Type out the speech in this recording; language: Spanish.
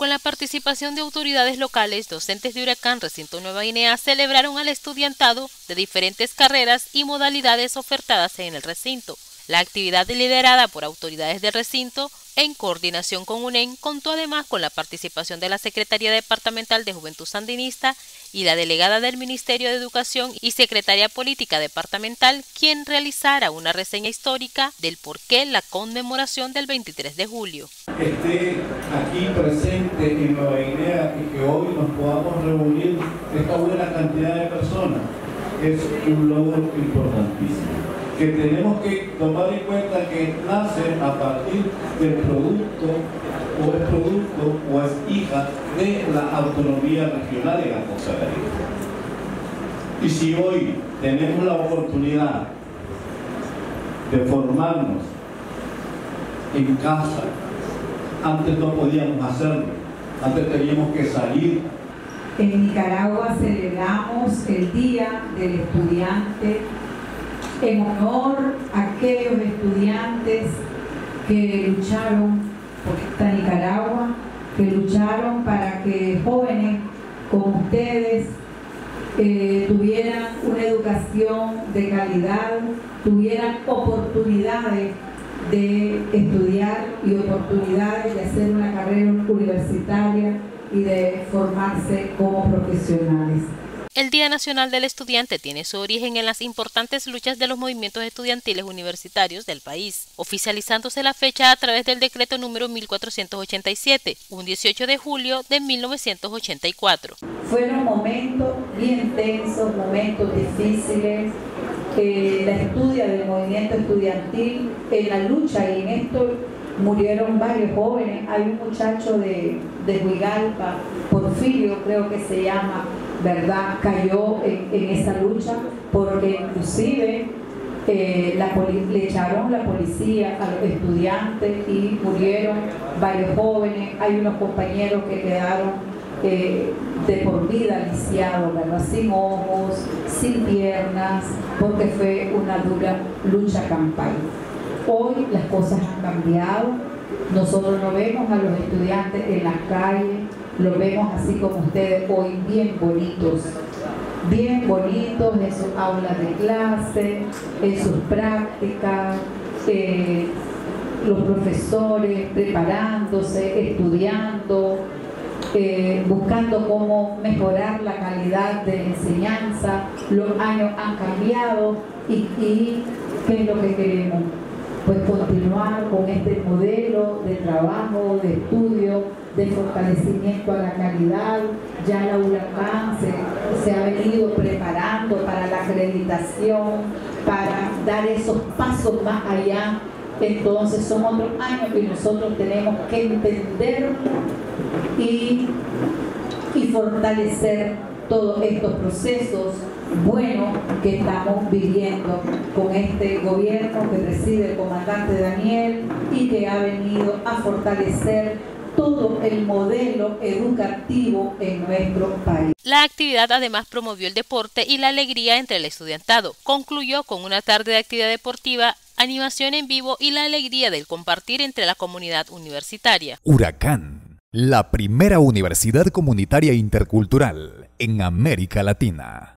Con la participación de autoridades locales, docentes de Huracán Recinto Nueva Guinea celebraron al estudiantado de diferentes carreras y modalidades ofertadas en el recinto. La actividad liderada por autoridades del recinto en coordinación con UNEN, contó además con la participación de la Secretaría Departamental de Juventud Sandinista y la delegada del Ministerio de Educación y Secretaria Política Departamental, quien realizara una reseña histórica del por qué la conmemoración del 23 de julio. Esté aquí presente en Nueva Guinea y que hoy nos podamos reunir esta buena cantidad de personas es un logro importantísimo que tenemos que tomar en cuenta que nace a partir del producto o es producto o es hija de la autonomía regional la Costa Y si hoy tenemos la oportunidad de formarnos en casa, antes no podíamos hacerlo, antes teníamos que salir. En Nicaragua celebramos el Día del Estudiante en honor a aquellos estudiantes que lucharon por esta Nicaragua, que lucharon para que jóvenes como ustedes eh, tuvieran una educación de calidad, tuvieran oportunidades de estudiar y oportunidades de hacer una carrera universitaria y de formarse como profesionales. El Día Nacional del Estudiante tiene su origen en las importantes luchas de los movimientos estudiantiles universitarios del país, oficializándose la fecha a través del decreto número 1487, un 18 de julio de 1984. Fueron momentos bien tensos, momentos difíciles, que la estudia del movimiento estudiantil en la lucha y en esto murieron varios jóvenes. Hay un muchacho de, de Huigalpa, Porfirio creo que se llama, ¿verdad? Cayó en, esa lucha porque inclusive eh, le echaron la policía a los estudiantes y murieron varios jóvenes. Hay unos compañeros que quedaron eh, de por vida lisiados, ¿verdad? Sin ojos, sin piernas, porque fue una dura lucha campaña. Hoy las cosas han cambiado. Nosotros no vemos a los estudiantes en las calles, los vemos así como ustedes hoy, bien bonitos, bien bonitos en sus aulas de clase, en sus prácticas, eh, los profesores preparándose, estudiando, eh, buscando cómo mejorar la calidad de enseñanza. Los años han cambiado y ¿qué es lo que queremos? Pues continuar con este modelo de trabajo, de estudio, de fortalecimiento a la calidad. Ya la Huracán se, ha venido preparando para la acreditación, para dar esos pasos más allá. Entonces son otros años que nosotros tenemos que entender y, y fortalecer todos estos procesos buenos que estamos viviendo con este gobierno que preside el comandante Daniel y que ha venido a fortalecer todo el modelo educativo en nuestro país. La actividad además promovió el deporte y la alegría entre el estudiantado. Concluyó con una tarde de actividad deportiva, animación en vivo y la alegría del compartir entre la comunidad universitaria. Huracán, la primera universidad comunitaria intercultural en América Latina.